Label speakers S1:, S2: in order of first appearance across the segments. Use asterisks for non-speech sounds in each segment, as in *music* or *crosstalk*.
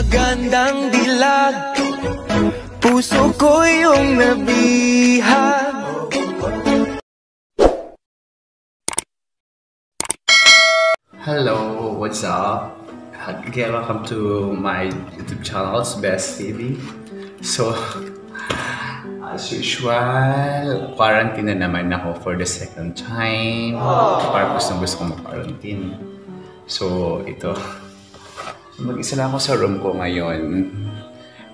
S1: magandang dilag Puso ko yung nabihag
S2: Hello, what's up? Again, welcome to my YouTube channel, Best TV So, *laughs* As usual, quarantine na naman ako for the second time. Ah. Para gusto gusto ko mag-quarantine. So, ito. Mag-isa lang ako sa room ko ngayon.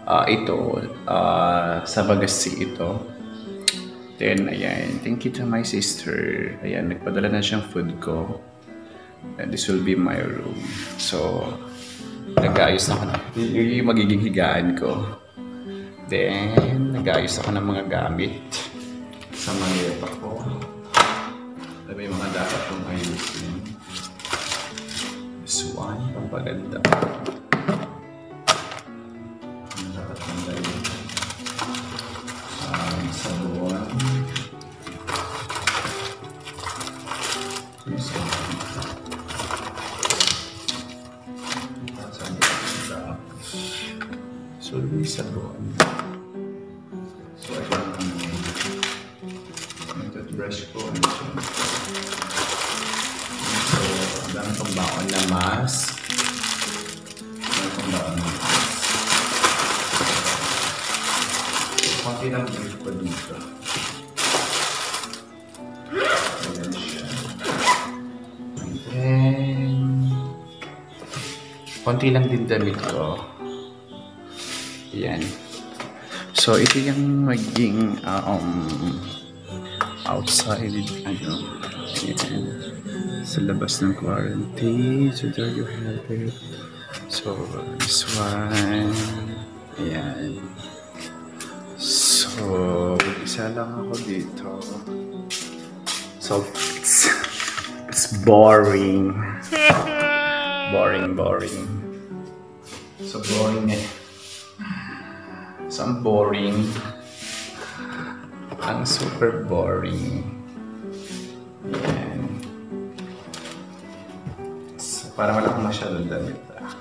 S2: Ah, ito, ah, sa Bagasi ito. Then, ayan, thank you to my sister. Ayan, nagpadala na siyang food ko. And this will be my room. So, nag-aayos na ako. Yun yung magiging higaan ko. Then, nag-aayos ako ng mga gamit sa maleta ko. Yung mga dapat kong ayusin. This one, pampaganda. Ang dapat kong gawin. Um, sabon. Yung sabon. So, yung sabon. So, I got um, toothbrush ko. Ano siya? So, ang dami kong baon na mask. Ang dami kong baon na mask. So, konti lang brief ko dito. Ayan konti lang din damit ko. Yan. So, ito yung maging um, outside, ano, yan. Sa labas ng quarantine. So, there you have it. So, this one. Ayan. So, isa lang ako dito. So, it's, *laughs* it's boring. *laughs* boring, boring. So, boring eh. So, ang boring. Ang super boring. Yan. So, parang wala akong masyadong damit. ah.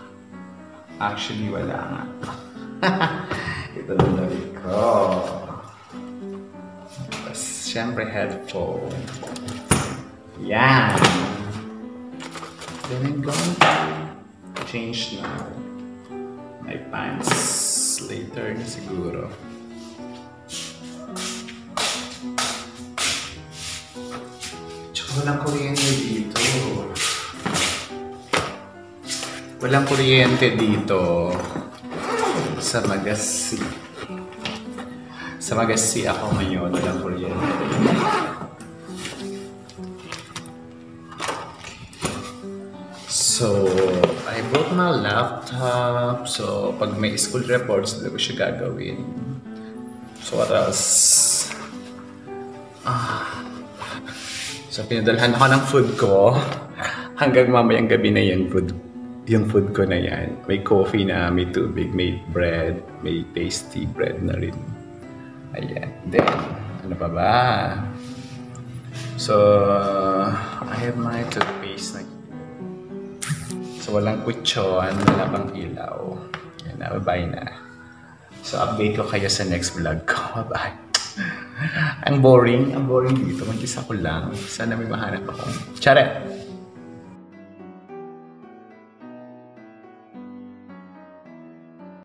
S2: Actually, wala nga. *laughs* Ito na damit ko. Tapos, syempre, headphone. Yan. Then I'm going to change now my pants later na siguro. Tsaka walang kuryente dito. Walang kuryente dito sa Magasi. Sa Magasi ako ngayon, walang kuryente. So, I brought my laptop. So, pag may school reports, hindi ko siya gagawin. So, what else? Ah. So, pinadalhan ako ng food ko. Hanggang mamayang gabi na yung food, yung food ko na yan. May coffee na, may tubig, may bread, may tasty bread na rin. Ayan. Then, ano pa ba? So, I have my toothpaste na So, walang kutsyon, wala pang ilaw. Yan na, bye na. So, update ko kayo sa next vlog ko. *laughs* Bye-bye. ang boring, ang boring dito. Mag-isa ko lang. Sana may mahanap ako. Charet!